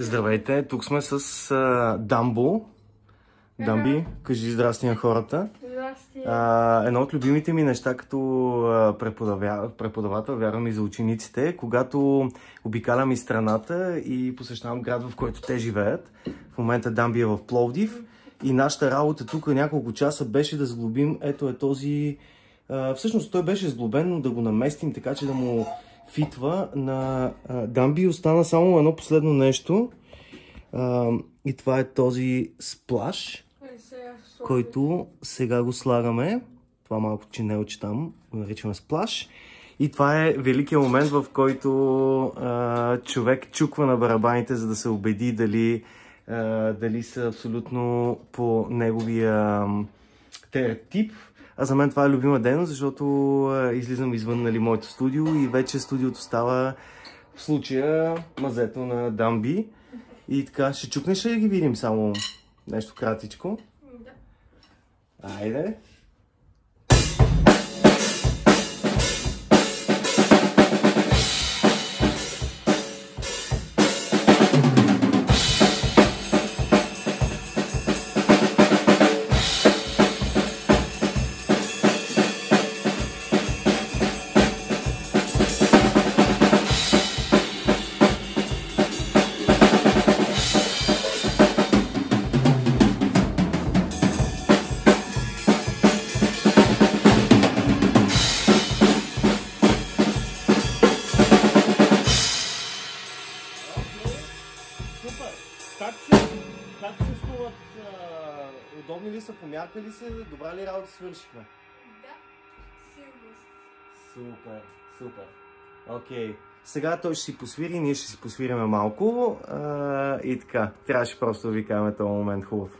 Здравейте, тук сме с а, Дамбо. Дамби, кажи здрасти на хората. Здрасти. А, едно от любимите ми неща като а, преподавя, преподавател, вярвам и за учениците, когато обикалям из страната и посещавам град, в който те живеят. В момента Дамби е в Пловдив и нашата работа тук няколко часа беше да сглобим, ето е този... А, всъщност той беше сглобен, но да го наместим така, че да му фитва на а, Дамби. Остана само едно последно нещо. А, и това е този сплаш Е, който сега го слагаме. Това малко чинелче там го наричаме сплаш. И това е великият момент, в който а, човек чуква на барабаните, за да се убеди дали, а, дали са абсолютно по неговия тип. А за мен това е любима дейност, защото излизам извън нали, моето студио и вече студиото става в случая мазето на Дамби. И така, ще чукнеш ли да ги видим само нещо кратичко? Да. Айде. Супер! Как се, как се чувстват? удобни ли са? Помярка ли се? Добра ли работа свършихме? Да. Сигурност. Супер, супер. Окей. Сега той ще си посвири, ние ще си посвириме малко а, и така. Трябваше просто да ви кажем този момент хубав.